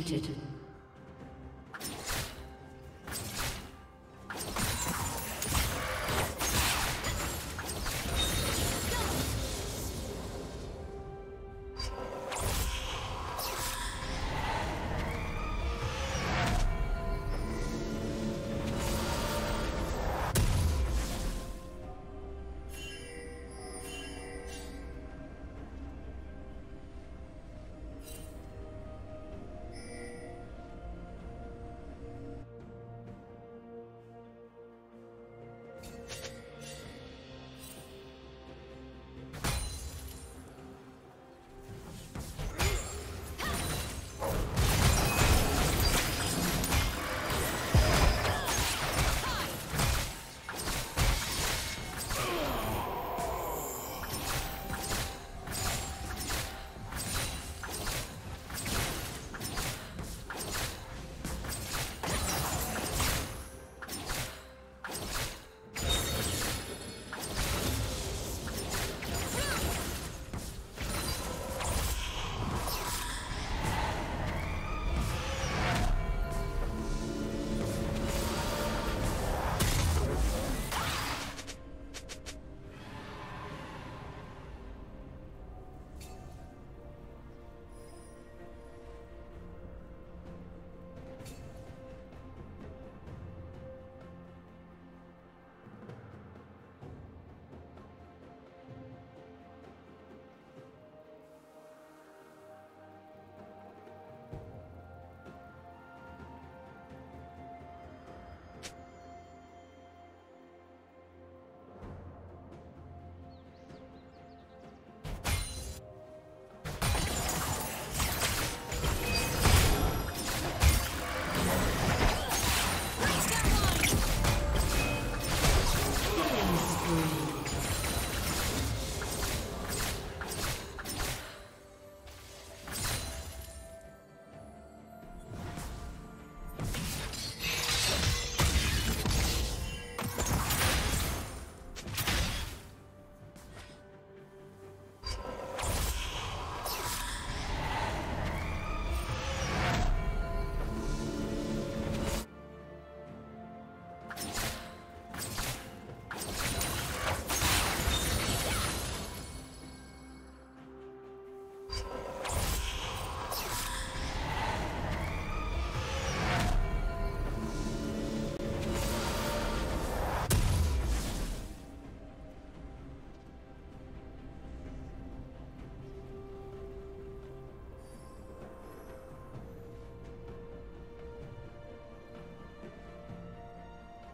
executed.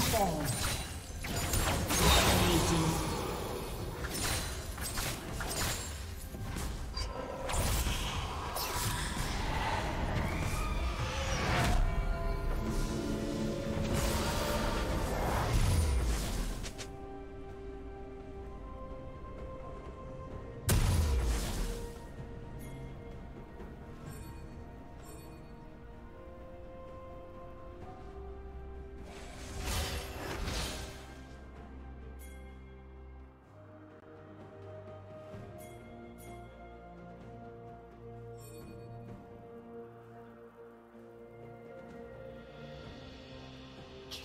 Soon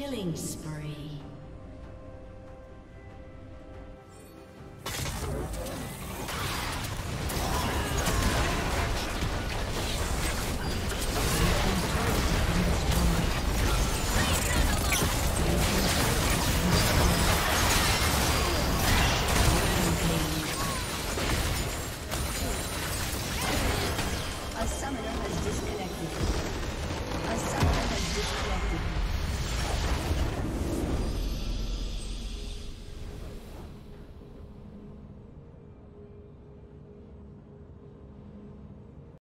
Killing spree.